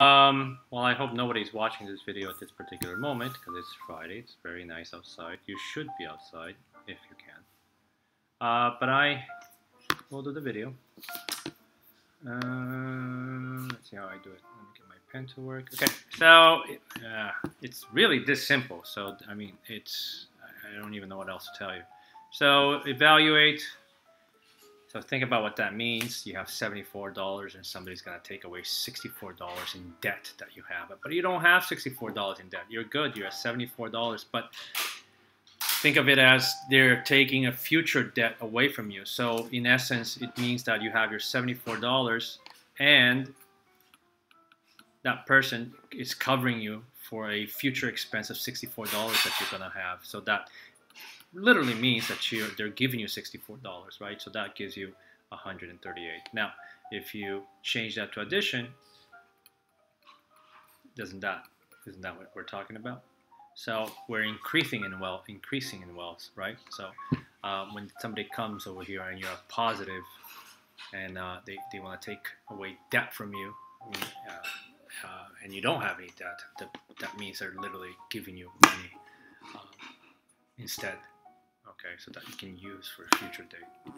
Um, well, I hope nobody's watching this video at this particular moment because it's Friday. It's very nice outside. You should be outside if you can. Uh, but I will do the video. Uh, let's see how I do it. Let me get my pen to work. Okay, so uh, it's really this simple. So, I mean, it's, I don't even know what else to tell you. So, evaluate so think about what that means. You have $74 and somebody's going to take away $64 in debt that you have. But you don't have $64 in debt. You're good. You're at $74. But think of it as they're taking a future debt away from you. So in essence, it means that you have your $74 and that person is covering you for a future expense of $64 that you're going to have. So that literally means that you they're giving you $64, right? So that gives you 138. Now, if you change that to addition, doesn't that isn't that what we're talking about? So we're increasing in wealth, increasing in wealth, right? So um, when somebody comes over here and you're positive, and uh, they, they want to take away debt from you, uh, uh, and you don't have any debt, that, that means they're literally giving you money um, instead okay, so that you can use for a future date.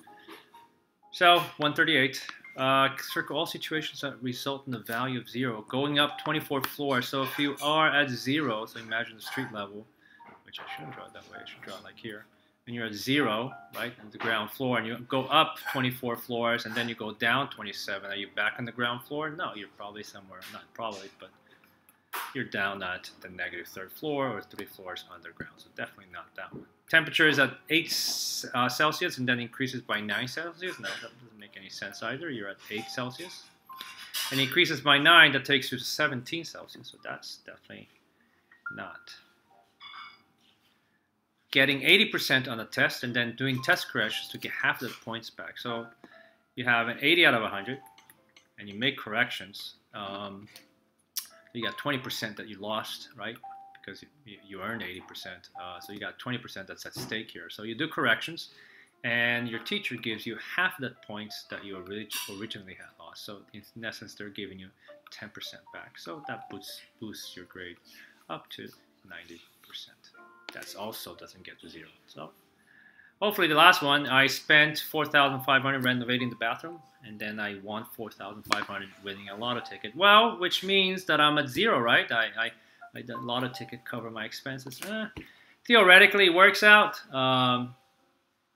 So 138, uh, circle all situations that result in the value of zero, going up 24 floors. So if you are at zero, so imagine the street level, which I shouldn't draw it that way, I should draw it like here, and you're at zero, right, on the ground floor, and you go up 24 floors, and then you go down 27, are you back on the ground floor? No, you're probably somewhere, not probably, but you're down at the negative third floor or three floors underground, so definitely not that one. Temperature is at 8 uh, Celsius and then increases by 9 Celsius. No, that doesn't make any sense either. You're at 8 Celsius. And increases by 9, that takes you to 17 Celsius, so that's definitely not. Getting 80% on the test and then doing test corrections to get half the points back. So you have an 80 out of 100 and you make corrections. Um, you got 20% that you lost, right? Because you, you earned 80%. Uh, so you got 20% that's at stake here. So you do corrections, and your teacher gives you half the points that you originally had lost. So in essence, they're giving you 10% back. So that boosts, boosts your grade up to 90%. That also doesn't get to zero. So hopefully the last one, I spent 4500 renovating the bathroom and then I won 4,500 winning a lotto ticket. Well, which means that I'm at zero, right? I, I, I the lotto ticket cover my expenses. Eh, theoretically, it works out. Um,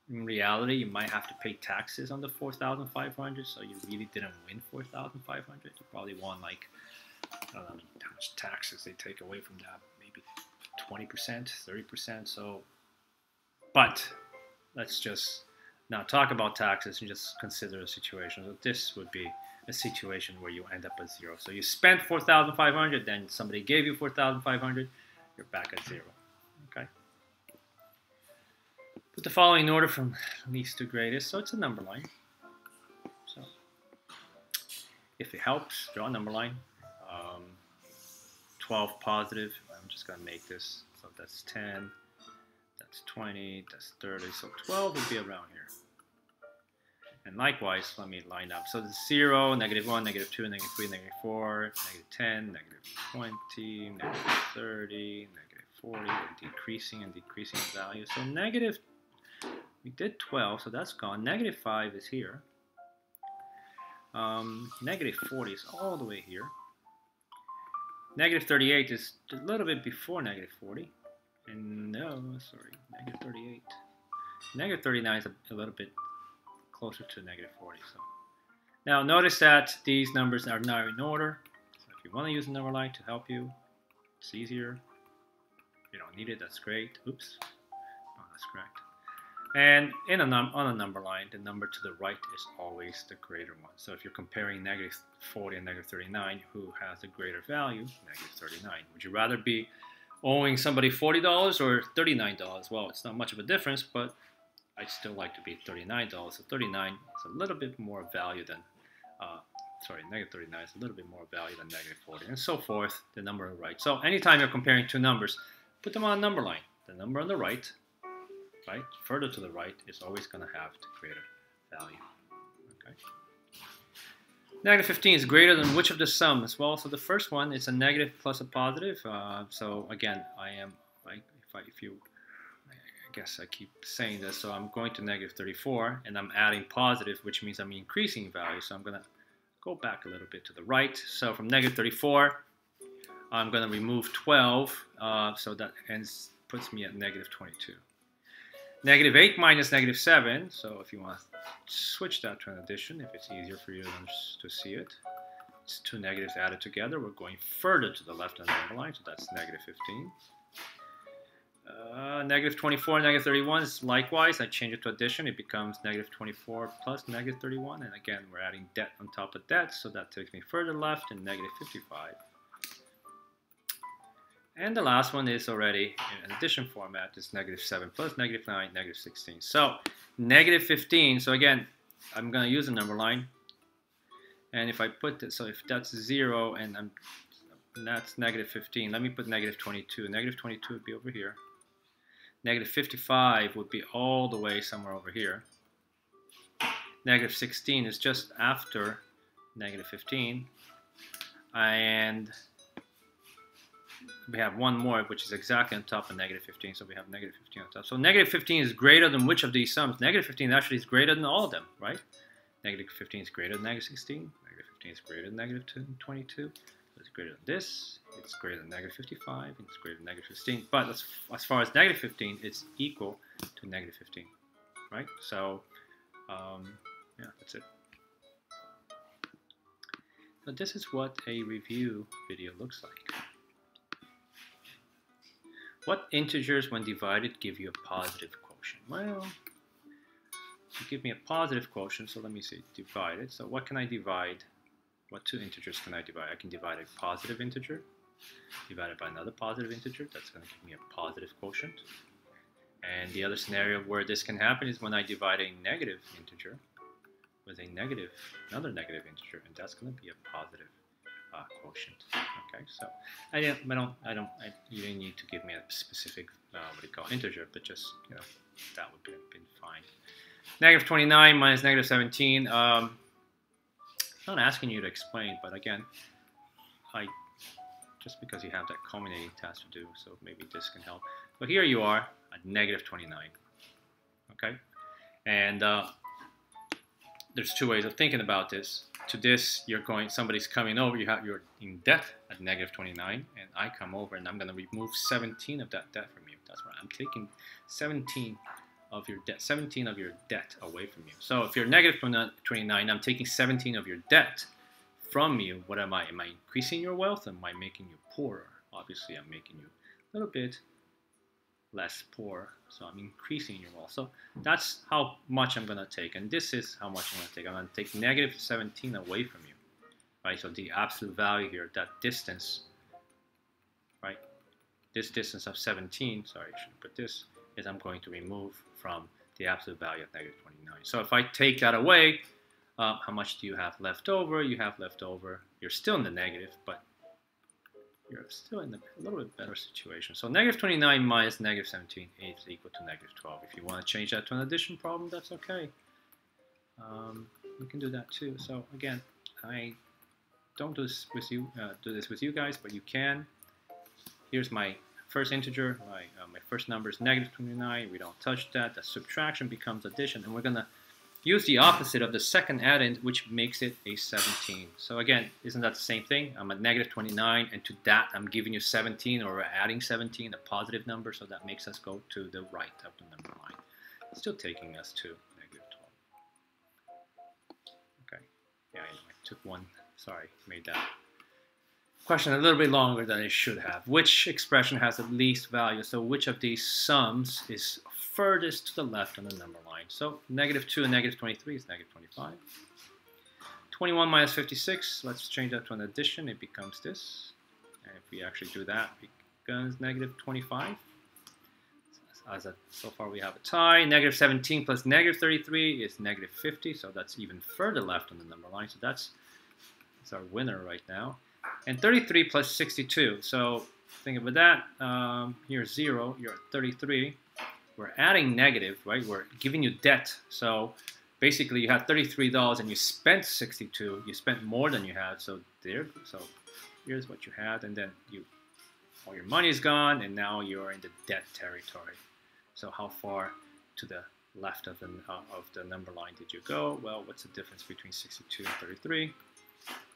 in reality, you might have to pay taxes on the 4,500, so you really didn't win 4,500. You probably won like, I don't know how much taxes they take away from that, maybe 20%, 30%. So, but let's just not talk about taxes and just consider a situation. So this would be a situation where you end up at zero. So you spent 4,500, then somebody gave you 4,500, you're back at zero. Okay. Put the following in order from least to greatest. So it's a number line. So if it helps, draw a number line. Um, 12 positive. I'm just going to make this. So that's 10. That's 20. That's 30. So 12 would be around here. And likewise, let me line up. So the 0, negative 1, negative 2, negative 3, negative 4, negative 10, negative 20, negative 30, negative 40, decreasing and decreasing value. So negative, we did 12, so that's gone. Negative 5 is here. Um, negative 40 is all the way here. Negative 38 is a little bit before negative 40. And no, sorry, negative 38. Negative 39 is a, a little bit closer to negative 40. So Now notice that these numbers are now in order. So if you want to use a number line to help you, it's easier. If you don't need it, that's great. Oops. Oh, that's correct. And in a num on a number line, the number to the right is always the greater one. So if you're comparing negative 40 and negative 39, who has the greater value? Negative 39. Would you rather be owing somebody $40 or $39? Well, it's not much of a difference, but I'd still like to be $39. So 39 is a little bit more value than, uh, sorry, negative 39 is a little bit more value than negative 40, and so forth, the number on the right. So anytime you're comparing two numbers, put them on a number line. The number on the right, right, further to the right, is always going to have the greater value. Okay. Negative 15 is greater than which of the sums? Well, so the first one is a negative plus a positive. Uh, so again, I am, like, if, I, if you, I guess I keep saying this, so I'm going to negative 34, and I'm adding positive, which means I'm increasing value. So I'm going to go back a little bit to the right. So from negative 34, I'm going to remove 12, uh, so that ends puts me at negative 22. Negative 8 minus negative 7, so if you want to switch that to an addition, if it's easier for you to see it. It's two negatives added together. We're going further to the left on the number line, so that's negative 15. Uh, negative 24, negative 31 is likewise. I change it to addition. It becomes negative 24 plus negative 31. And again, we're adding debt on top of debt, so that takes me further left and negative 55. And the last one is already in addition format. It's negative 7 plus negative 9, negative 16. So negative 15. So again, I'm going to use a number line. And if I put this, so if that's 0 and I'm, that's negative 15, let me put negative 22. Negative 22 would be over here. Negative 55 would be all the way somewhere over here. Negative 16 is just after negative 15. And we have one more, which is exactly on top of negative 15. So we have negative 15 on top. So negative 15 is greater than which of these sums? Negative 15 actually is greater than all of them, right? Negative 15 is greater than negative 16. Negative 15 is greater than negative 22. So it's greater than this. It's greater than negative 55. It's greater than negative 15. But as, as far as negative 15, it's equal to negative 15, right? So, um, yeah, that's it. So this is what a review video looks like. What integers, when divided, give you a positive quotient? Well, give me a positive quotient, so let me see, divide it. So what can I divide? What two integers can I divide? I can divide a positive integer divided by another positive integer. That's going to give me a positive quotient. And the other scenario where this can happen is when I divide a negative integer with a negative, another negative integer, and that's going to be a positive uh, quotient. Okay, so I don't, I don't, I don't, I, you don't need to give me a specific uh, what do you call integer, but just you know that would be been fine. Negative 29 minus negative 17. Um, I'm not asking you to explain, but again, I just because you have that culminating task to do, so maybe this can help. But here you are at negative 29. Okay, and uh, there's two ways of thinking about this to this, you're going, somebody's coming over, you have, you're in debt at negative 29, and I come over and I'm to remove 17 of that debt from you. That's right. I'm taking 17 of your debt, 17 of your debt away from you. So if you're negative 29, I'm taking 17 of your debt from you. What am I? Am I increasing your wealth? Am I making you poorer? Obviously, I'm making you a little bit less poor. So I'm increasing your wealth. So that's how much I'm going to take. And this is how much I'm to take. I'm to take negative 17 away from you. Right? So the absolute value here, that distance, right? This distance of 17, sorry, I should put this, is I'm going to remove from the absolute value of negative 29. So if I take that away, uh, how much do you have left over? You have left over, you're still in the negative, but you're still in a little bit better situation. So negative 29 minus negative 17 is equal to negative 12. If you want to change that to an addition problem, that's okay. Um, you can do that too. So again, I don't do this with you, uh, do this with you guys, but you can. Here's my first integer. My, uh, my first number is negative 29. We don't touch that. The subtraction becomes addition, and we're gonna use the opposite of the second addend, which makes it a 17. So again, isn't that the same thing? I'm at negative 29, and to that I'm giving you 17, or adding 17, a positive number, so that makes us go to the right of the number line. Still taking us to negative 12. Okay, yeah, I took one, sorry, made that question a little bit longer than it should have. Which expression has the least value? So which of these sums is furthest to the left on the number line. So negative 2 and negative 23 is negative 25. 21 minus 56, let's change that to an addition. It becomes this. And if we actually do that, it becomes negative 25. As a, so far we have a tie. Negative 17 plus negative 33 is negative 50, so that's even further left on the number line. So that's, that's our winner right now. And 33 plus 62, so think about that. Um, here's 0, you're at 33 we're adding negative, right? We're giving you debt. So basically you had $33 and you spent 62 you spent more than you had. So there so here's what you had and then you all your money is gone and now you're in the debt territory. So how far to the left of the, uh, of the number line did you go? Well what's the difference between 62 and 33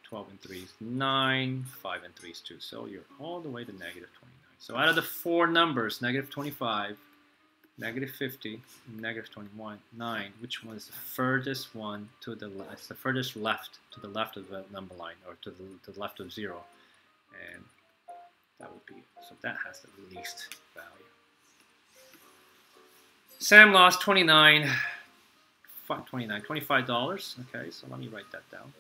12 and 3 is 9 5 and 3 is 2 so you're all the way to negative 29 so out of the four numbers negative 25 negative 50, negative 21, 9. Which one is the furthest one to the left? It's the furthest left to the left of the number line, or to the, to the left of 0. And that would be, so that has the least value. Sam lost 29, 29, $25. Okay, so let me write that down.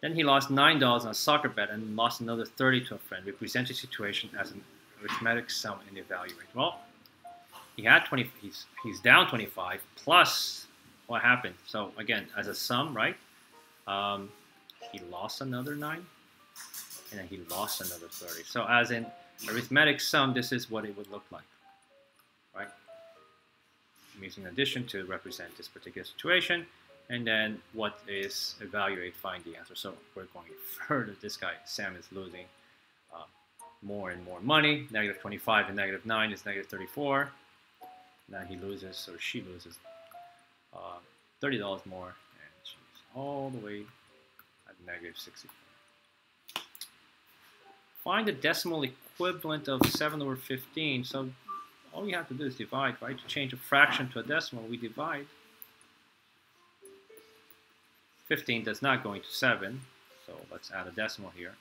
Then he lost $9 on a soccer bet and lost another 30 to a friend. Represent the situation as an arithmetic sum and evaluate. Well, he had 20, he's, he's down 25 plus what happened. So again, as a sum, right? Um, he lost another 9 and then he lost another 30. So as in arithmetic sum, this is what it would look like, right? I'm using addition to represent this particular situation. And then what is evaluate, find the answer. So we're going further. This guy, Sam, is losing uh, more and more money. Negative 25 and negative 9 is negative 34. Now he loses, or she loses, uh, $30 more, and she's all the way at negative 64. Find the decimal equivalent of 7 over 15. So all you have to do is divide, right? To change a fraction to a decimal, we divide. 15 does not go into 7, so let's add a decimal here.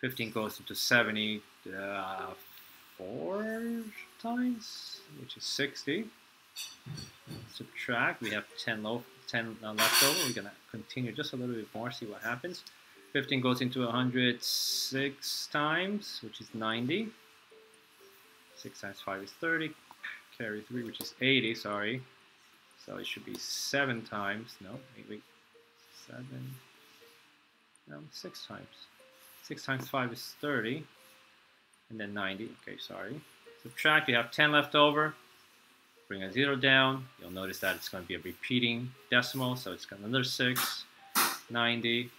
15 goes into 74, uh, times, which is 60. Subtract, we have 10, low, 10 uh, left over. We're going to continue just a little bit more, see what happens. 15 goes into 106 times, which is 90. 6 times 5 is 30. Carry 3, which is 80, sorry. So it should be 7 times. No, wait, wait. 7. No, 6 times. 6 times 5 is 30 and then 90. Okay, sorry. Subtract, you have 10 left over. Bring a zero down. You'll notice that it's going to be a repeating decimal, so it's got another 6, 90. And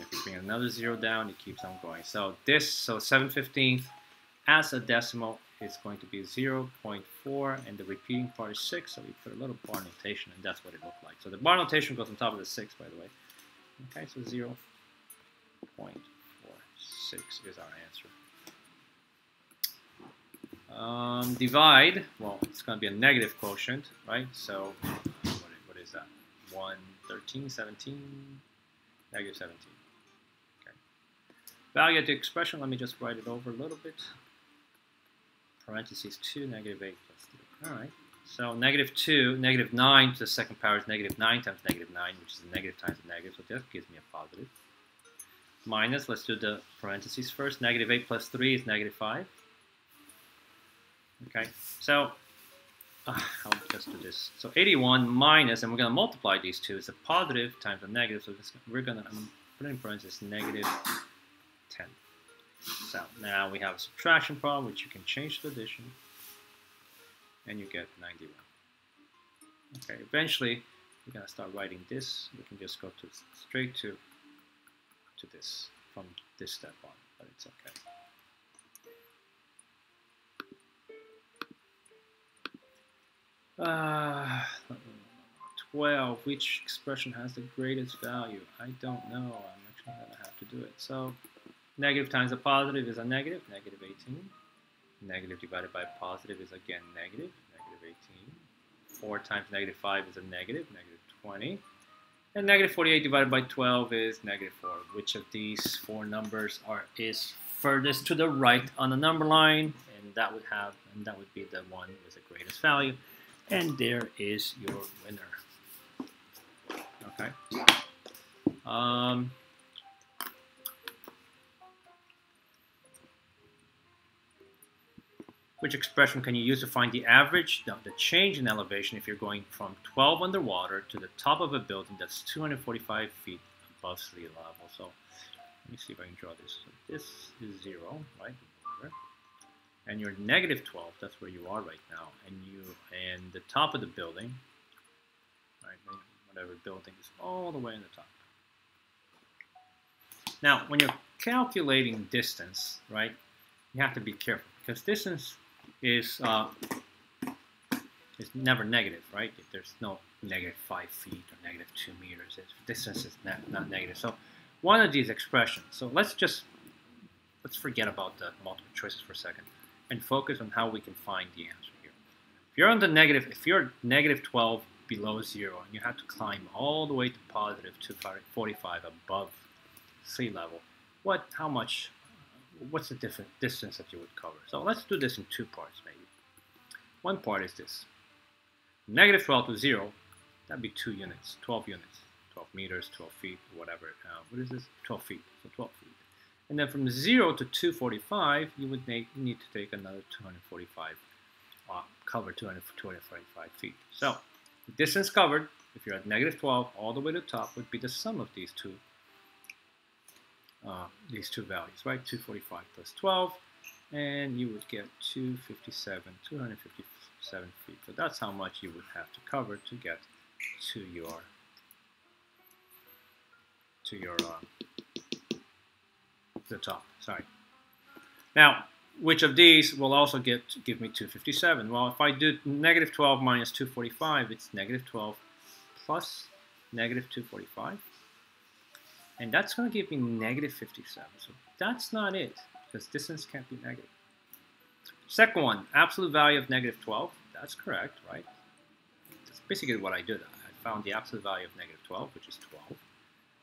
if you bring another zero down, it keeps on going. So this, so 7 15th as a decimal is going to be 0.4, and the repeating part is 6, so we put a little bar notation, and that's what it looked like. So the bar notation goes on top of the 6, by the way. Okay, so 0.46 is our answer. Um, divide, well, it's going to be a negative quotient, right? So what, is that? 1, 13, 17, negative 17. Okay. Value of the expression, let me just write it over a little bit. Parentheses 2, negative 8 plus 3. All right. So negative 2, negative 9 to the second power is negative 9 times negative 9, which is a negative times negative, so that gives me a positive. Minus, let's do the parentheses first. Negative 8 plus 3 is negative 5. Okay, so uh, I'll just do this. So 81 minus, and we're going to multiply these two. It's a positive times a negative, so this, we're going to put in parentheses negative 10. So now we have a subtraction problem, which you can change to addition, and you get 91. Okay, eventually we're going to start writing this. We can just go to straight to to this from this step on, but it's okay. Uh, 12, which expression has the greatest value? I don't know. I'm actually going to have to do it. So negative times a positive is a negative, negative 18. Negative divided by positive is again negative, negative 18. 4 times negative 5 is a negative, negative 20. And negative 48 divided by 12 is negative 4. Which of these four numbers are is furthest to the right on the number line? And that would have, and that would be the one with the greatest value. And there is your winner. Okay. Um, which expression can you use to find the average, the, change in elevation if you're going from 12 underwater to the top of a building that's 245 feet above sea level? So let me see if I can draw this. So this is zero, right? And you're negative 12, that's where you are right now, and you and the top of the building, right? Whatever building is all the way in the top. Now, when you're calculating distance, right, you have to be careful because distance is uh, is never negative, right? There's no negative 5 feet or negative 2 meters. Distance is not, not negative. So one of these expressions, so let's just, let's forget about the multiple choices for a second and focus on how we can find the answer here. If you're on the negative, if you're negative 12 below 0 and you have to climb all the way to positive 245 above sea level, what, how much, what's the different distance that you would cover? So let's do this in two parts maybe. One part is this. Negative 12 to 0, that'd be 2 units, 12 units, 12 meters, 12 feet, whatever. Uh, what is this? 12 feet, so 12 feet. And then from 0 to 245, you would make, need to take another 245, uh, cover 200, 245 feet. So the distance covered, if you're at negative 12 all the way to the top, would be the sum of these two uh, these two values, right? 245 plus 12, and you would get 257, 257 feet. So that's how much you would have to cover to get to your to your uh, the top. Sorry. Now, which of these will also get give me 257? Well, if I do negative 12 minus 245, it's negative 12 plus negative 245. And that's going to give me negative 57. So that's not it, because distance can't be negative. Second one, absolute value of negative 12. That's correct, right? That's basically what I did. I found the absolute value of negative 12, which is 12.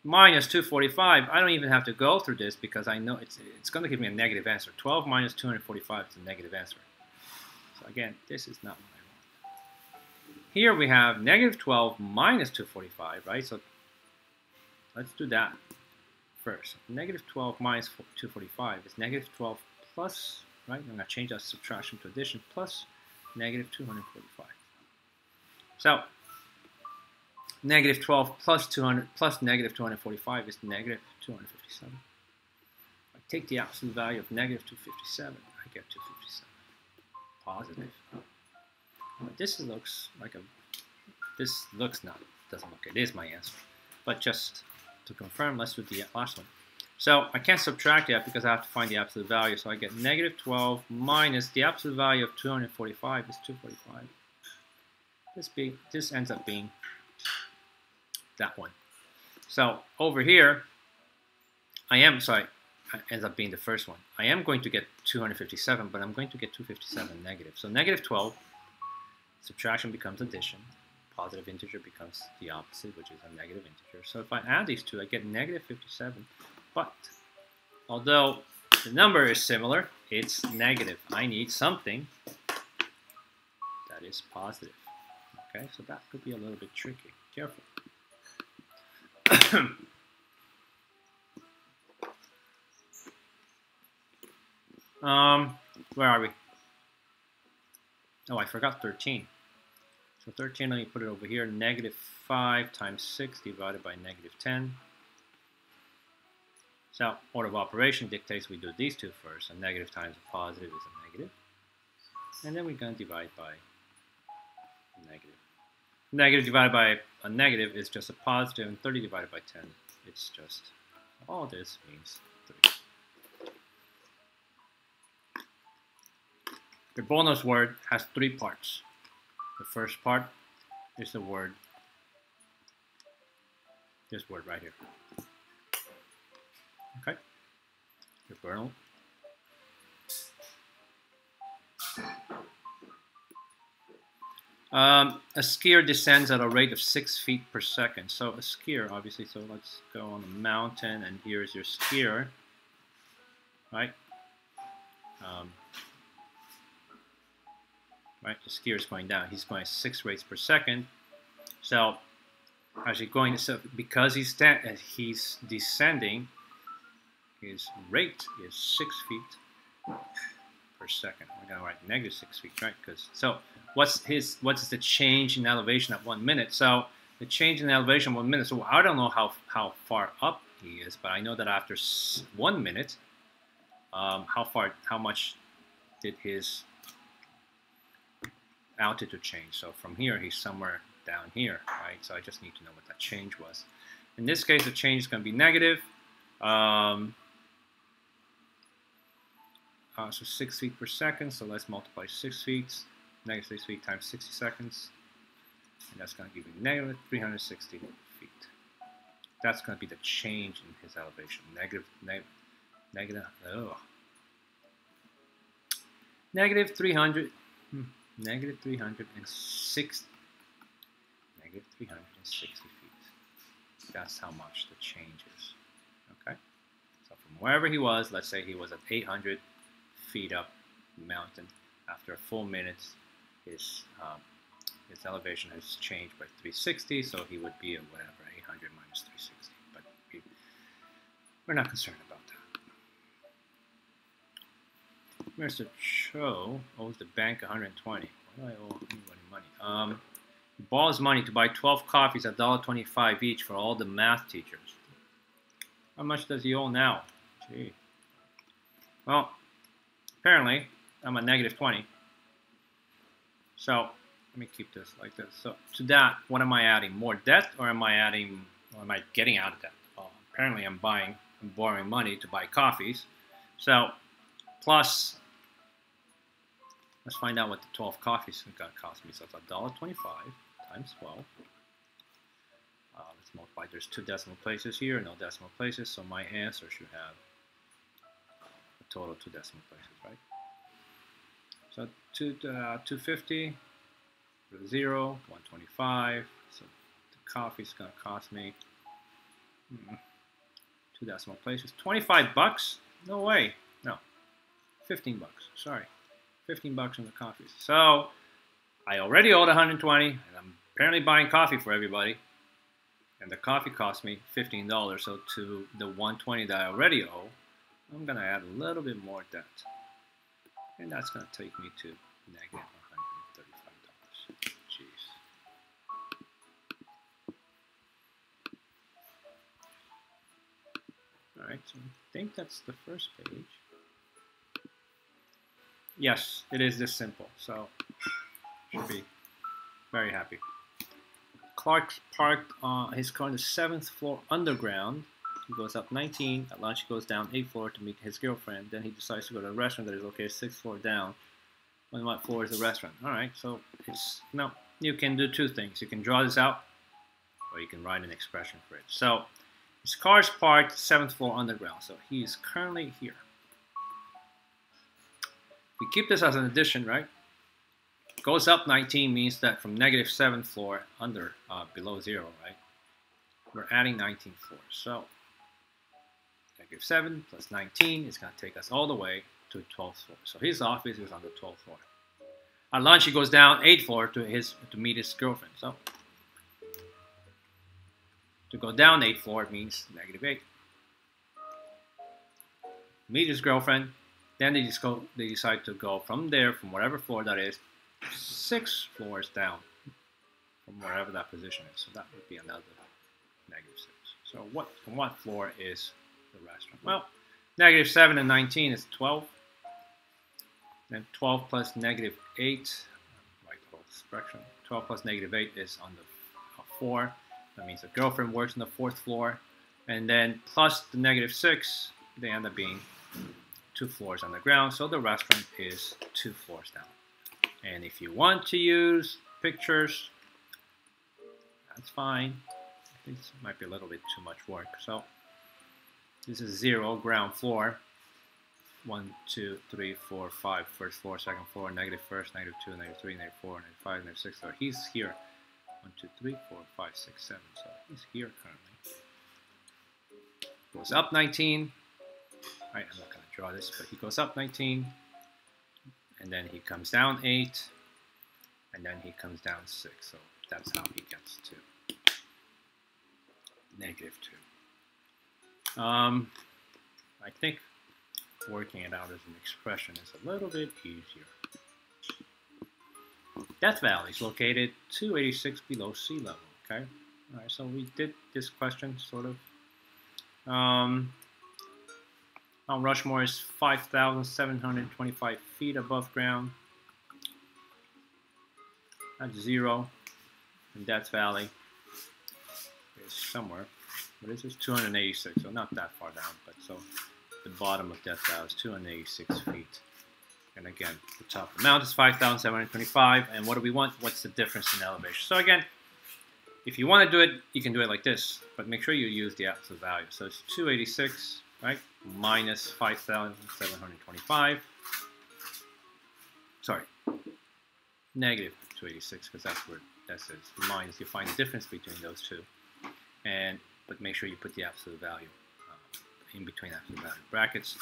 Minus 245, I don't even have to go through this because I know it's, it's going to give me a negative answer. 12 minus 245 is a negative answer. So again, this is not what I want. Here we have negative 12 minus 245, right? So Let's do that first. Negative 12 minus 245 is negative 12 plus, right? I'm going to change that subtraction to addition, plus negative 245. So, negative 12 plus 200 plus negative 245 is negative 257. I take the absolute value of negative 257, I get 257. Positive. But this looks like a, this looks not, doesn't look, it is my answer. But just to confirm, let's do the last one. So I can't subtract yet because I have to find the absolute value. So I get negative 12 minus the absolute value of 245 is 245. This, be, this ends up being that one. So over here, I am, sorry, ends up being the first one. I am going to get 257, but I'm going to get 257 negative. So negative 12, subtraction becomes addition positive integer becomes the opposite, which is a negative integer. So if I add these two, I get negative 57. But although the number is similar, it's negative. I need something that is positive. Okay, so that could be a little bit tricky. Careful. um, where are we? Oh, I forgot 13. So 13, let me put it over here, negative 5 times 6 divided by negative 10. So order of operation dictates we do these two first. A negative times a positive is a negative. And then we're going to divide by negative. Negative divided by a negative is just a positive, and 30 divided by 10, it's just, all this means 3. The bonus word has three parts. The first part is the word, this word right here. Okay, the vernal. Um, a skier descends at a rate of six feet per second. So a skier, obviously, so let's go on a mountain, and here's your skier, right? Um, right? The skier is going down. He's going six rates per second. So actually going to so because he's he's descending, his rate is six feet per second. We're gonna write negative six feet, right? Because so what's his what's the change in elevation at one minute? So the change in elevation one minute. So I don't know how how far up he is, but I know that after one minute, um, how far, how much did his altitude change. So from here, he's somewhere down here, right? So I just need to know what that change was. In this case, the change is going to be negative. Um, uh, so 6 feet per second, so let's multiply 6 feet, negative 6 feet times 60 seconds, and that's going to give you negative 360 feet. That's going to be the change in his elevation, negative, neg negative, oh, negative 300, hmm, negative 306, negative 360 feet. That's how much the change is, okay? So from wherever he was, let's say he was at 800 feet up the mountain. After a full minute, his um, his elevation has changed by 360, so he would be at whatever 800 minus 360. But we, we're not concerned about that. Mr. Cho owes the bank 120. Why do I owe anybody money? Um, he borrows money to buy 12 coffees at $1.25 each for all the math teachers. How much does he owe now? Gee. Well, apparently I'm a negative 20. So let me keep this like this. So to that, what am I adding? More debt or am I adding, or am I getting out of debt? Well, apparently I'm buying, I'm borrowing money to buy coffees. So plus, let's find out what the 12 coffees are going to cost me. So it's $1.25 times 12. Uh, let's multiply. There's two decimal places here, no decimal places, so my answer should have total two decimal places, right? So two, uh, 250, 0, 125. So the coffee is going to cost me hmm, two decimal places. 25 bucks? No way. No. 15 bucks. Sorry. 15 bucks on the coffees. So I already owed 120, and I'm apparently buying coffee for everybody. And the coffee cost me $15. So to the 120 that I already owe, I'm going to add a little bit more debt. And that's going to take me to negative $135. Jeez. Alright, so I think that's the first page. Yes, it is this simple, so should be very happy. Clark parked uh, his car on the seventh floor underground he goes up 19. At lunch, he goes down 8 floor to meet his girlfriend. Then he decides to go to a restaurant that is located 6 floor down. On what floor is the restaurant? All right, so it's no. You can do two things. You can draw this out, or you can write an expression for it. So his car is parked 7th floor underground. So he is currently here. We keep this as an addition, right? Goes up 19 means that from negative 7th floor under, uh, below zero, right? We're adding 19 floors. So negative 7 plus 19 is going to take us all the way to 12th floor. So his office is on the 12th floor. At lunch, he goes down 8th floor to his to meet his girlfriend. So to go down 8th floor means negative 8. Meet his girlfriend. Then they just go. They decide to go from there, from whatever floor that is, six floors down, from wherever that position is. So that would be another negative six. So what from what floor is the restaurant? Well, negative 7 and 19 is 12. Then 12 plus negative 8, like the whole expression, 12 plus negative 8 is on the uh, 4. That means the girlfriend works on the fourth floor. And then plus the negative 6, they end up being two floors on the ground. So the restaurant is two floors down. And if you want to use pictures, that's fine. This might be a little bit too much work. So this is zero, ground floor. One, two, three, four, five, first floor, second floor, negative first, negative two, negative three, negative four, negative five, negative six. So he's here. One, two, three, four, five, six, seven. So he's here currently. Goes up 19. All right, I'm not going to draw this, but he goes up 19. And then he comes down 8. And then he comes down 6. So that's how he gets to negative 2. Um, I think working it out as an expression is a little bit easier. Death Valley is located 286 below sea level, okay? All right, so we did this question, sort of. Um, Mount Rushmore is 5,725 feet above ground. That's zero. And Death Valley is somewhere. What is this? 286. So not that far down, but so the bottom of Death Valley is 286 feet. And again, the top of the mountain is 5,725. And what do we want? What's the difference in elevation? So again, if you want to do it, you can do it like this, but make sure you use the absolute value. So it's 286, right, minus 5,725. Sorry, negative 286, because that's where this is. Minus, you find the difference between those two. And But make sure you put the absolute value uh, in between absolute value brackets.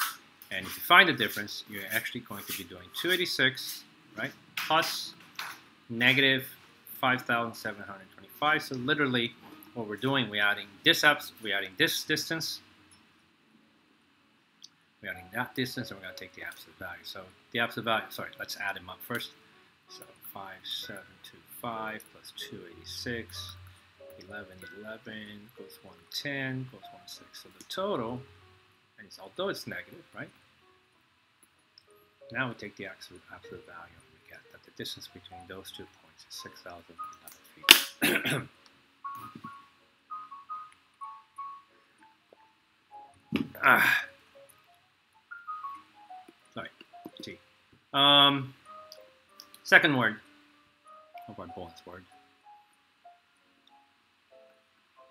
And if you find the difference, you're actually going to be doing 286, right, plus negative 5,725. So literally what we're doing, we're adding this up, we're adding this distance, we're adding that distance, and we're going to take the absolute value. So the absolute value, sorry, let's add them up first. So 5725 plus 286, 1111 goes 110, goes 16. So the total, and it's, although it's negative, right? Now we take the absolute, absolute value and we get that the distance between those two points is 6,011 feet. ah. Sorry, T. Um, second word of our bonus word.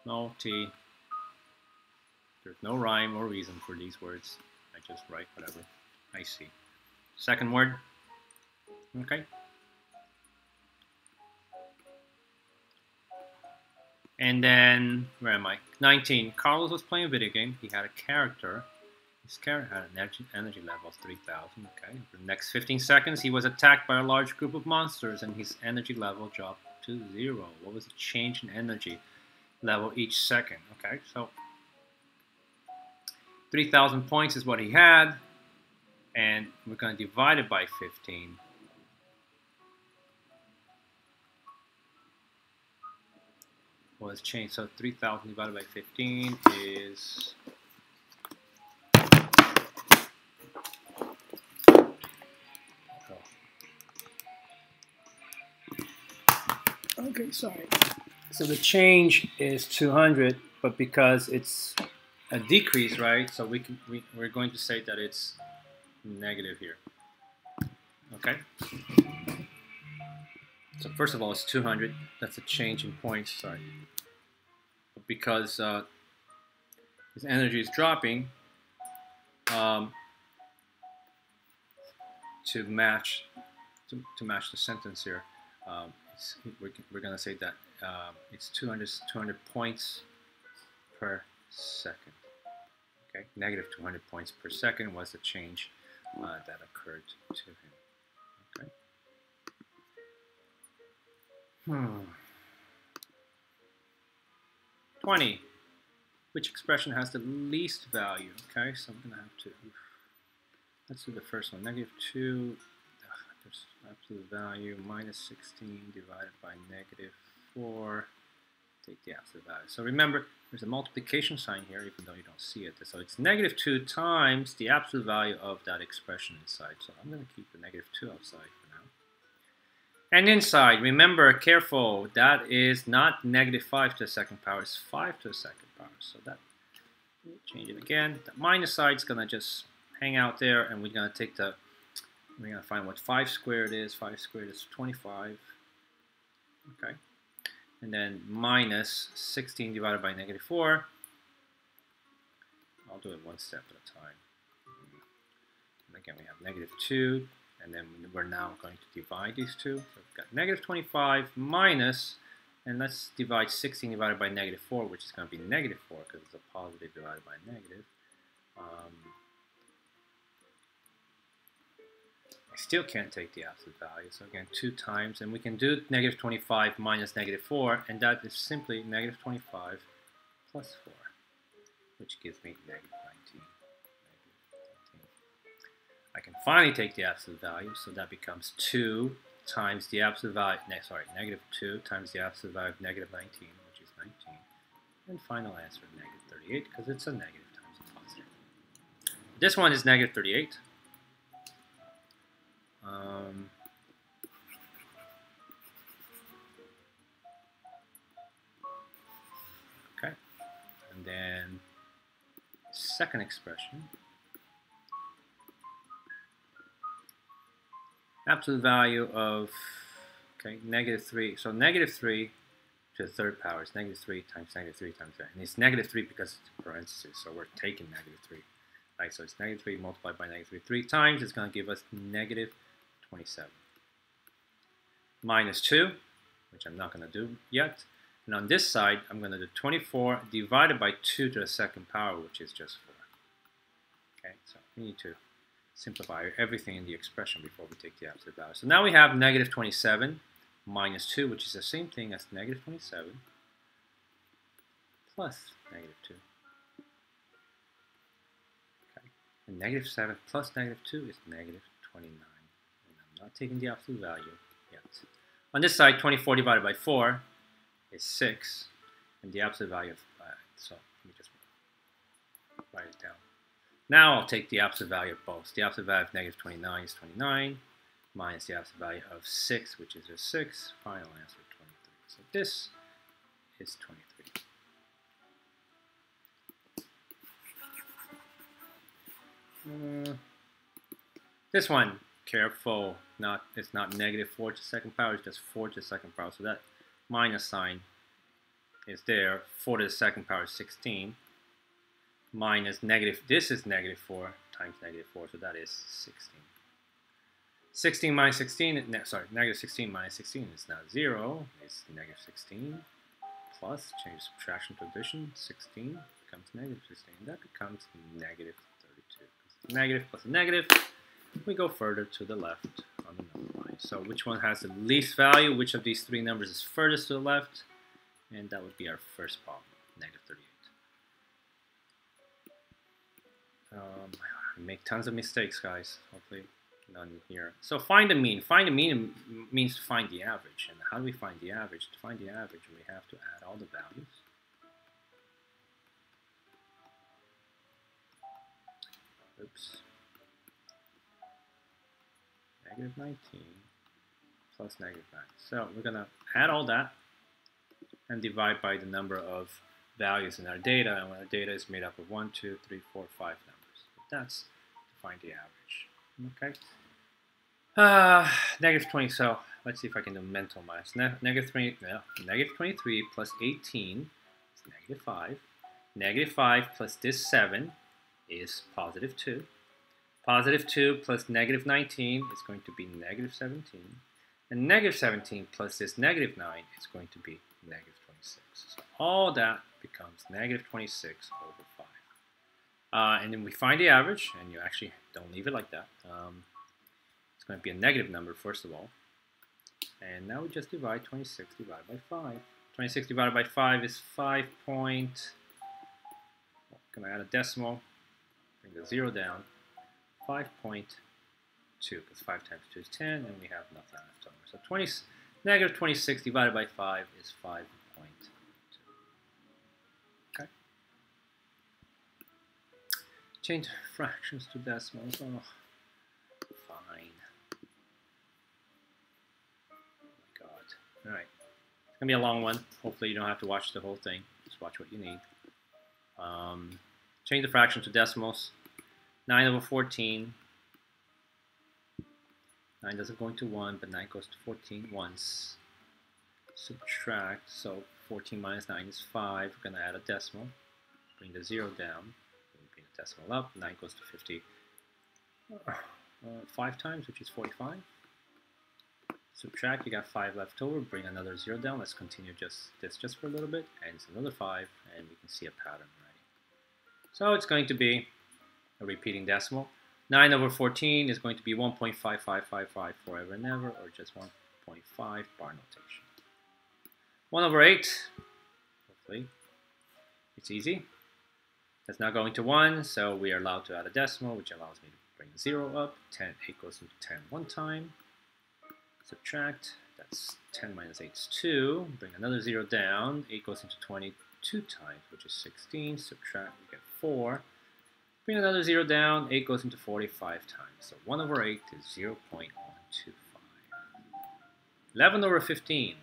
No T. There's no rhyme or reason for these words. I just write whatever I see. Second word. Okay. And then, where am I? 19. Carlos was playing a video game. He had a character. His character had an energy, energy level of 3000. Okay. For the next 15 seconds, he was attacked by a large group of monsters and his energy level dropped to zero. What was the change in energy level each second? Okay, so 3000 points is what he had and we're going to divide it by 15. Well, let's change. So 3,000 divided by 15 is... Okay, sorry. So the change is 200, but because it's a decrease, right? So we can we, we're going to say that it's negative here. Okay? So first of all, it's 200. That's a change in points, sorry. But because uh, his energy is dropping, um, to match to, to match the sentence here, um, we're, we're going to say that um, it's 200, 200 points per second. Okay, negative 200 points per second was the change uh, that occurred to him. Okay. Hmm. 20. Which expression has the least value? Okay, so I'm going to have to... Let's do the first one. Negative 2, there's absolute value, minus 16 divided by negative 4 take the absolute value. So remember, there's a multiplication sign here, even though you don't see it. So it's negative 2 times the absolute value of that expression inside. So I'm going to keep the negative 2 outside for now. And inside, remember, careful, that is not negative 5 to the second power, it's 5 to the second power. So that, change it again. The minus side is going to just hang out there, and we're going to take the, we're going to find what 5 squared is. 5 squared is 25. Okay and then minus 16 divided by negative 4. I'll do it one step at a time. And again, we have negative 2, and then we're now going to divide these two. So we've got negative 25 minus, and let's divide 16 divided by negative 4, which is going to be negative 4 because it's a positive divided by negative. Um, still can't take the absolute value. So again, 2 times, and we can do negative 25 minus negative 4, and that is simply negative 25 plus 4, which gives me negative 19. I can finally take the absolute value, so that becomes 2 times the absolute value, sorry, negative 2 times the absolute value of negative 19, which is 19. And final answer, negative 38, because it's a negative times a positive. This one is negative 38. Um, okay, and then second expression. Absolute value of, okay, negative 3. So negative 3 to the third power is negative 3 times negative 3 times that. And it's negative 3 because it's parentheses, so we're taking negative 3. Right, so it's negative 3 multiplied by negative 3 three times. It's going to give us negative 3 27. Minus 2, which I'm not going to do yet. And on this side, I'm going to do 24 divided by 2 to the second power, which is just 4. Okay, so we need to simplify everything in the expression before we take the absolute value. So now we have negative 27 minus 2, which is the same thing as negative 27 plus negative 2. Okay, and negative 7 plus negative 2 is negative 29. Not taking the absolute value yet. On this side, 24 divided by 4 is 6, and the absolute value of uh, so let me just write it down. Now I'll take the absolute value of both. The absolute value of negative 29 is 29, minus the absolute value of 6, which is just 6, final answer 23. So this is 23. Uh, this one, careful, not it's not negative 4 to the second power, it's just 4 to the second power. So that minus sign is there. 4 to the second power is 16 minus negative, this is negative 4 times negative 4, so that is 16. 16 minus 16, sorry, negative 16 minus 16 is now 0, it's negative 16, plus, change subtraction to addition, 16 becomes negative 16, that becomes negative 32. Negative plus negative, we go further to the left on the number line. So which one has the least value, which of these three numbers is furthest to the left, and that would be our first problem, negative 38. Um, make tons of mistakes, guys. Hopefully none here. So find the mean. Find the mean means to find the average. And how do we find the average? To find the average, we have to add all the values. Oops. Negative 19 plus negative 9. So we're going to add all that and divide by the number of values in our data. And our data is made up of 1, 2, 3, 4, 5 numbers. That's to find the average. Okay. Uh, negative 20, so let's see if I can do mental math. Ne negative 20, no, negative 23 plus 18 is negative 5. Negative 5 plus this 7 is positive 2. Positive 2 plus negative 19 is going to be negative 17. And negative 17 plus this negative 9 is going to be negative 26. So all that becomes negative 26 over uh, and then we find the average, and you actually don't leave it like that. Um, it's going to be a negative number, first of all. And now we just divide 26 divided by 5. 26 divided by 5 is 5 point, can I add a decimal? Bring the 0 down. 5.2, because 5 times 2 is 10, and we have nothing left over. So 20, negative 26 divided by 5 is 5 Change fractions to decimals. Oh, fine. Oh my god. Alright. It's going to be a long one. Hopefully you don't have to watch the whole thing. Just watch what you need. Um, change the fraction to decimals. 9 over 14. 9 doesn't go into 1, but 9 goes to 14 once. Subtract, so 14 minus 9 is 5. We're going to add a decimal. Bring the 0 down Bring the decimal up, 9 goes to 50 uh, 5 times, which is 45. Subtract, you got 5 left over, bring another 0 down. Let's continue just this just for a little bit, and it's another 5, and we can see a pattern already. So it's going to be a repeating decimal. 9 over 14 is going to be 1.5555 forever and ever, or just 1.5 bar notation. 1 over 8, hopefully, it's easy. That's not going to 1, so we are allowed to add a decimal, which allows me to bring 0 up. 10, 8 goes into 10 one time. Subtract, that's 10 minus 8 is 2. Bring another 0 down. 8 goes into 22 times, which is 16. Subtract, we get 4. Bring another 0 down. 8 goes into 45 times. So 1 over 8 is 0 0.125. 11 over 15.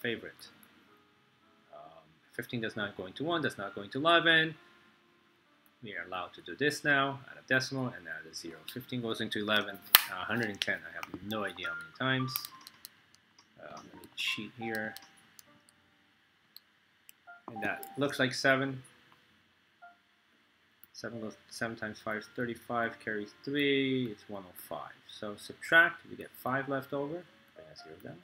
Favorite 15 does not go into 1, does not go into 11. We are allowed to do this now, add a decimal, and add a 0. 15 goes into 11, uh, 110. I have no idea how many times. Uh, cheat here. And that looks like 7. 7 goes 7 times 5 is 35, carries 3, it's 105. So subtract, we get 5 left over, bring 0 down.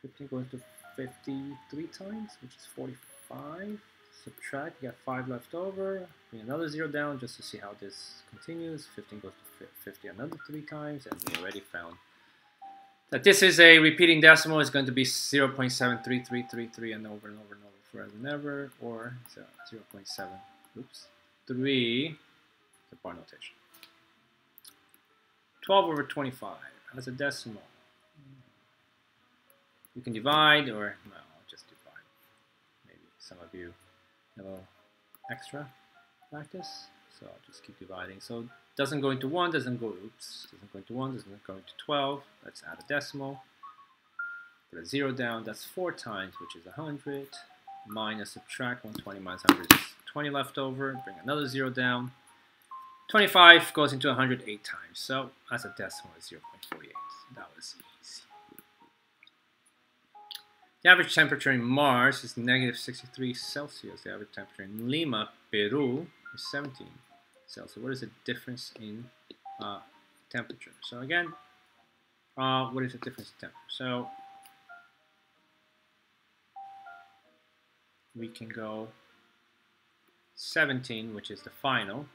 15 goes to 53 times, which is 45. Subtract, you got 5 left over, bring another 0 down just to see how this continues. 15 goes to 50 another 3 times, and we already found that this is a repeating decimal. It's going to be 0.73333 and over and over and over forever and ever, or 0.7, oops, 3, the bar notation. 12 over 25 as a decimal. You can divide, or no, I'll just divide. Maybe some of you have a little extra practice, so I'll just keep dividing. So doesn't go into 1, doesn't go, oops, doesn't go into 1, doesn't go into 12. Let's add a decimal. Put a 0 down, that's 4 times, which is 100. Minus, subtract 120 minus 100 is 20 left over. Bring another 0 down. 25 goes into 108 times. So as a decimal is 0.48. That was easy. The average temperature in Mars is negative 63 Celsius. The average temperature in Lima, Peru is 17 Celsius. What is the difference in uh, temperature? So again, uh, what is the difference in temperature? So we can go 17, which is the final,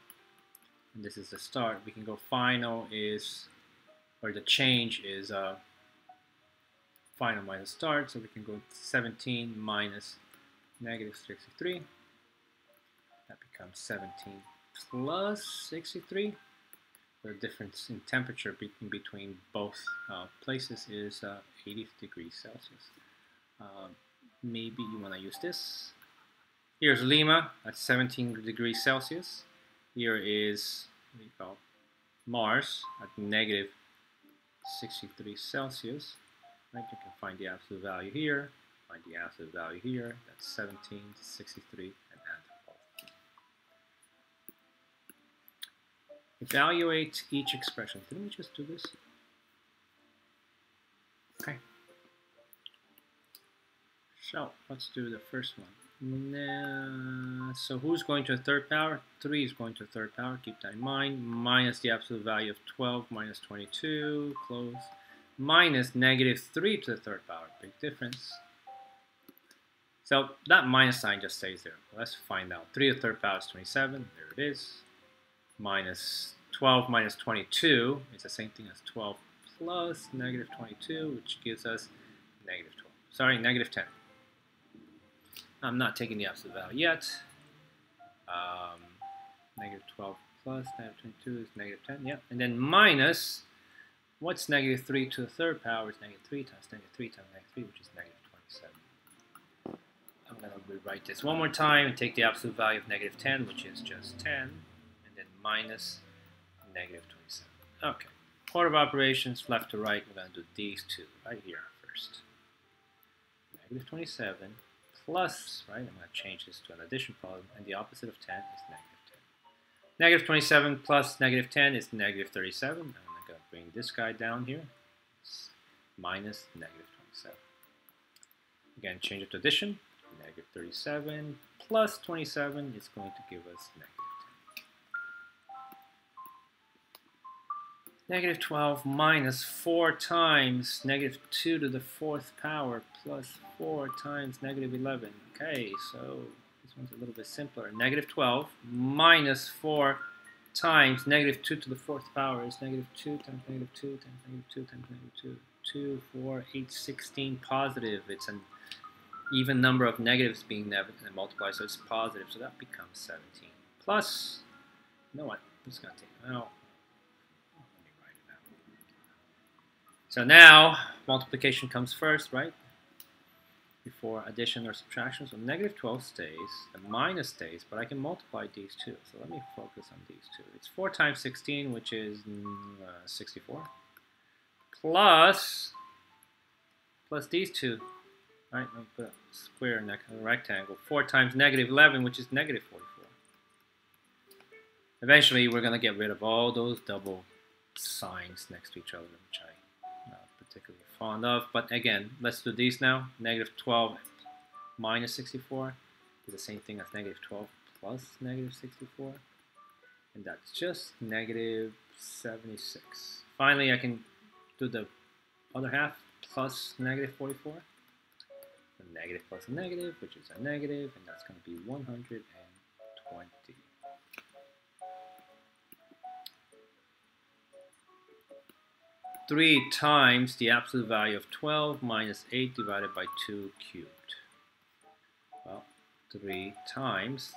and this is the start. We can go final is, or the change is uh, final minus start, so we can go 17 minus negative 63. That becomes 17 plus 63. The difference in temperature be in between both uh, places is uh, 80 degrees Celsius. Um, maybe you want to use this. Here's Lima at 17 degrees Celsius. Here is Mars at negative 63 Celsius. Right, you can find the absolute value here, find the absolute value here. That's 17 to 63 and add both. Evaluate each expression. Didn't we just do this? Okay. So let's do the first one. Now, so who's going to a third power? 3 is going to a third power, keep that in mind. Minus the absolute value of 12 minus 22, close. Minus negative 3 to the third power, big difference. So that minus sign just stays there. Let's find out. 3 to the third power is 27, there it is. Minus 12 minus 22 is the same thing as 12 plus negative 22, which gives us negative 12. Sorry, negative 10. I'm not taking the absolute value yet. Um, negative 12 plus negative 22 is negative 10, yep. And then minus, what's negative 3 to the third power is negative 3 times negative 3 times negative 3, which is negative 27. I'm going to rewrite this one more time and take the absolute value of negative 10, which is just 10, and then minus negative 27. Okay. Order of operations, left to right, we're going to do these two right here first. Negative 27 plus, right? I'm going to change this to an addition problem, and the opposite of 10 is negative 10. Negative 27 plus negative 10 is negative 37. I'm going to bring this guy down here. It's minus negative 27. Again, change it to addition. Negative 37 plus 27 is going to give us negative Negative 10. 12 minus 4 times negative 2 to the fourth power plus 4 times negative 11. Okay, so this one's a little bit simpler. Negative 12 minus 4 times negative 2 to the fourth power is negative 2 times negative 2 times negative 2 times negative 2. 2, 4, 8, 16 positive. It's an even number of negatives being multiplied, so it's positive, so that becomes 17. Plus, you know what, I'm just going to take out. So now multiplication comes first, right? Before addition or subtraction. So negative 12 stays, the minus stays, but I can multiply these two. So let me focus on these two. It's 4 times 16, which is mm, uh, 64. Plus, plus these two right? Let me put a square in that rectangle. 4 times negative 11, which is negative 44. Eventually, we're going to get rid of all those double signs next to each other, which not fond of. But again, let's do these now. Negative 12 minus 64 is the same thing as negative 12 plus negative 64. And that's just negative 76. Finally, I can do the other half plus negative 44. A negative plus a negative, which is a negative, and that's going to be 120. 3 times the absolute value of 12 minus 8 divided by 2 cubed. Well, 3 times,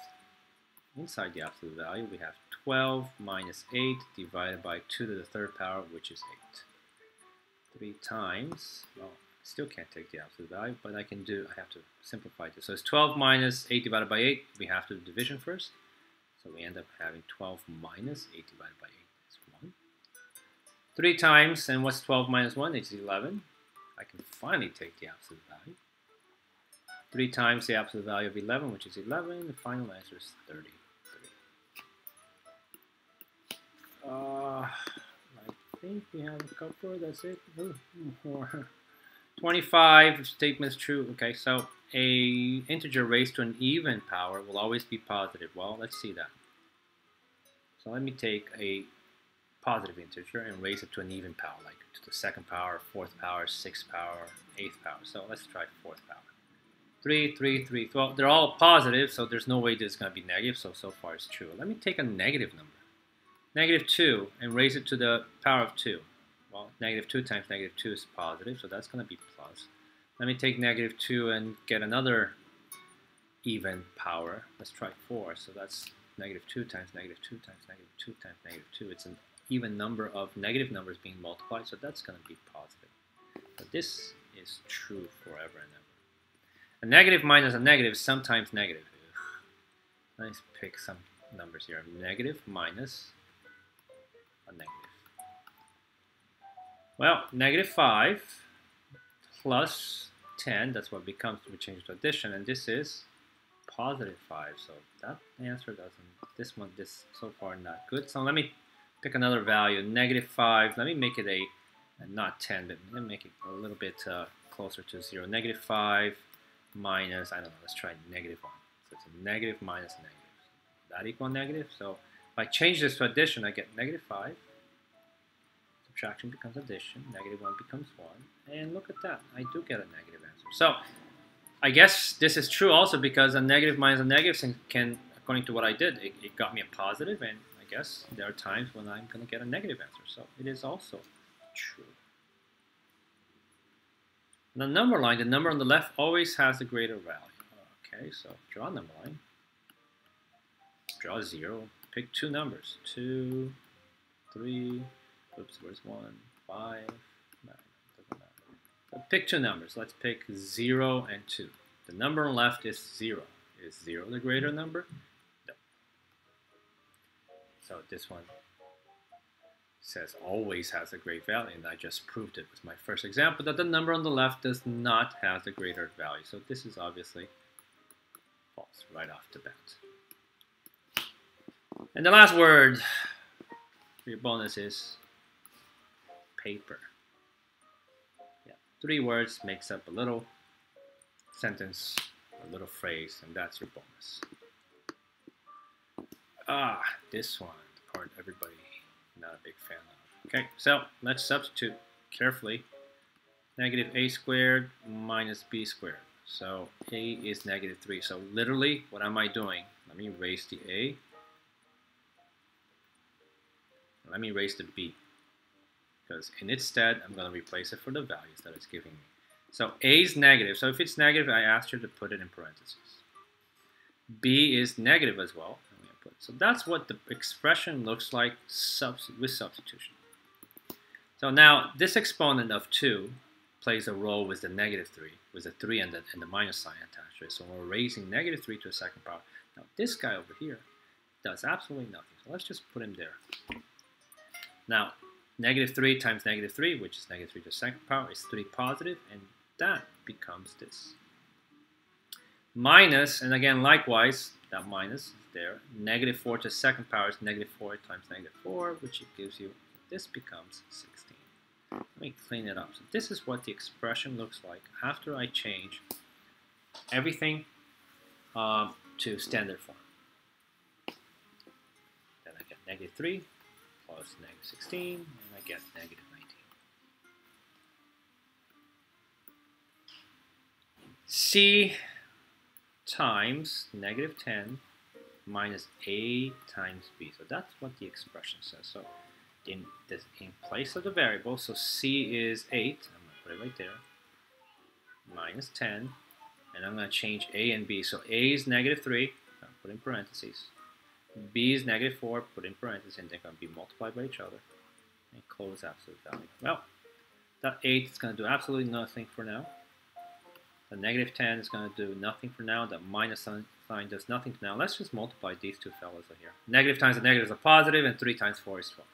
inside the absolute value, we have 12 minus 8 divided by 2 to the third power, which is 8. 3 times, well, still can't take the absolute value, but I can do, I have to simplify this. So it's 12 minus 8 divided by 8. We have to do division first. So we end up having 12 minus 8 divided by 8 is 1. 3 times, and what's 12 minus 1? It's 11. I can finally take the absolute value. 3 times the absolute value of 11, which is 11. The final answer is 33. Uh, I think we have a couple. That's it. Ooh, more. 25 statement is true. Okay, so a integer raised to an even power will always be positive. Well, let's see that. So let me take a positive integer and raise it to an even power, like to the second power, fourth power, sixth power, eighth power. So let's try fourth power. 3, 3, 3. Well, they're all positive, so there's no way this is going to be negative, so so far it's true. Let me take a negative number. Negative 2 and raise it to the power of 2. Well, negative 2 times negative 2 is positive, so that's going to be plus. Let me take negative 2 and get another even power. Let's try 4. So that's negative 2 times negative 2 times negative 2 times negative 2. It's an even number of negative numbers being multiplied, so that's going to be positive. But this is true forever and ever. A negative minus a negative is sometimes negative. Let's pick some numbers here. Negative minus a negative. Well, negative 5 plus 10, that's what becomes, we change to addition, and this is positive 5. So that answer doesn't, this one, this so far not good. So let me pick another value, negative 5. Let me make it a, not 10, but let me make it a little bit uh, closer to 0. Negative 5 minus, I don't know, let's try negative 1. So it's a negative minus negative. That equal negative? So if I change this to addition, I get negative 5. Subtraction becomes addition. Negative 1 becomes 1. And look at that. I do get a negative answer. So I guess this is true also because a negative minus a negative can, according to what I did, it, it got me a positive, and guess there are times when I'm going to get a negative answer. So it is also true. The number line, the number on the left always has a greater value. Okay, so draw a number line. Draw zero. Pick two numbers. Two, three, oops, where's one? Five, nine, doesn't matter. pick two numbers. Let's pick zero and two. The number on the left is zero. Is zero the greater number? So this one says always has a great value, and I just proved it with my first example that the number on the left does not have the greater value. So this is obviously false right off the bat. And the last word for your bonus is paper. Yeah, three words makes up a little sentence, a little phrase, and that's your bonus. Ah, this one, the part everybody not a big fan of. Okay, so let's substitute carefully. Negative a squared minus b squared. So a is negative 3. So literally, what am I doing? Let me erase the a. Let me erase the b. Because in its stead, I'm going to replace it for the values that it's giving me. So a is negative. So if it's negative, I asked you to put it in parentheses. b is negative as well. So that's what the expression looks like with substitution. So now this exponent of 2 plays a role with the negative 3, with the 3 and the, and the minus sign attached to it. So we're raising negative 3 to a second power. Now this guy over here does absolutely nothing. So let's just put him there. Now, negative 3 times negative 3, which is negative 3 to the second power, is 3 positive, and that becomes this. minus, and again, likewise, that minus there. Negative 4 to the second power is negative 4 times negative 4, which gives you, this becomes 16. Let me clean it up. So this is what the expression looks like after I change everything um, to standard form. Then I get negative 3 plus negative 16, and I get negative 19. C times negative 10 minus a times b. So that's what the expression says. So in this in place of the variable, so c is 8, I'm going to put it right there, minus 10, and I'm going to change a and b. So a is negative 3, I'll put in parentheses. b is negative 4, put in parentheses, and they're going to be multiplied by each other. And close absolute value. Well, that 8 is going to do absolutely nothing for now. The negative 10 is going to do nothing for now. The minus sign does nothing now. Let's just multiply these two fellows here. Negative times a negative is a positive, and 3 times 4 is 12.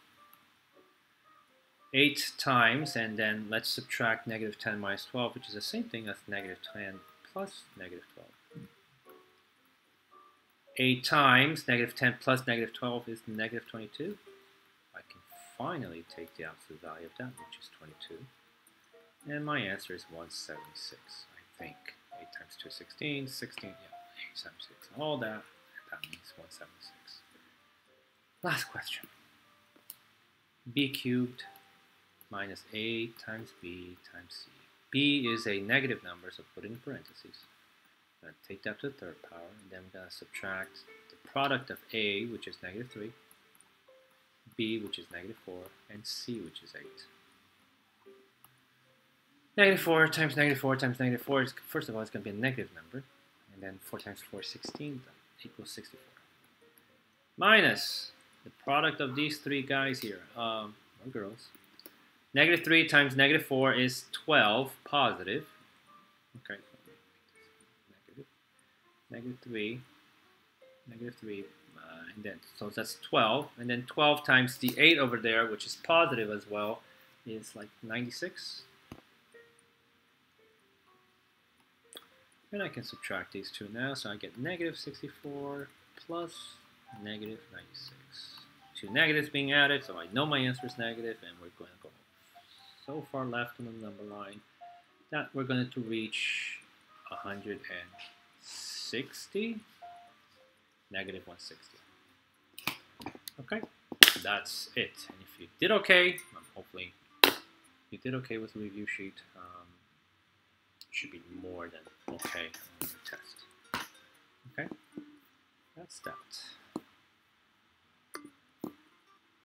8 times, and then let's subtract negative 10 minus 12, which is the same thing as negative 10 plus negative 12. 8 times negative 10 plus negative 12 is negative 22. I can finally take the absolute value of that, which is 22. And my answer is 176, I think. 8 times 2 is 16, 16, yeah, 8 times 6, all that, that means 176. Last question. b cubed minus a times b times c. b is a negative number, so put it in parentheses. Going to take that to the third power, and then I'm going to subtract the product of a, which is negative 3, b, which is negative 4, and c, which is 8. Negative 4 times negative 4 times negative 4 is, first of all, it's going to be a negative number. And then 4 times 4 is 16, equals 64. Minus the product of these three guys here, um, or girls. Negative 3 times negative 4 is 12 positive. Okay, negative, negative 3, negative 3, uh, and then, so that's 12. And then 12 times the 8 over there, which is positive as well, is like 96. And I can subtract these two now, so I get negative 64 plus negative 96. Two negatives being added, so I know my answer is negative, and we're going to go so far left on the number line that we're going to reach 160, negative 160. Okay, that's it. And if you did okay, hopefully you did okay with the review sheet, um, should be more than okay on the test. Okay, that's that.